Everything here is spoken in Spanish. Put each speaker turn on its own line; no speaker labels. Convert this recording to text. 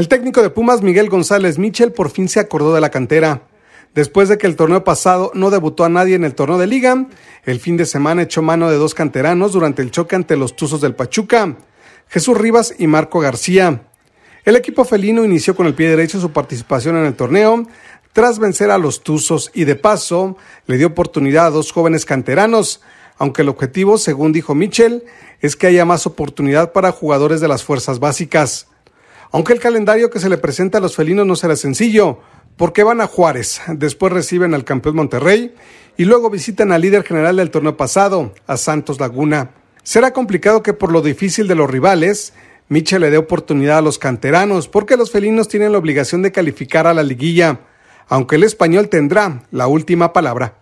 El técnico de Pumas, Miguel González Michel, por fin se acordó de la cantera. Después de que el torneo pasado no debutó a nadie en el torneo de liga, el fin de semana echó mano de dos canteranos durante el choque ante los Tuzos del Pachuca, Jesús Rivas y Marco García. El equipo felino inició con el pie derecho su participación en el torneo, tras vencer a los Tuzos y de paso le dio oportunidad a dos jóvenes canteranos, aunque el objetivo, según dijo Michel, es que haya más oportunidad para jugadores de las fuerzas básicas. Aunque el calendario que se le presenta a los felinos no será sencillo, porque van a Juárez, después reciben al campeón Monterrey y luego visitan al líder general del torneo pasado, a Santos Laguna. Será complicado que por lo difícil de los rivales, Michel le dé oportunidad a los canteranos, porque los felinos tienen la obligación de calificar a la liguilla, aunque el español tendrá la última palabra.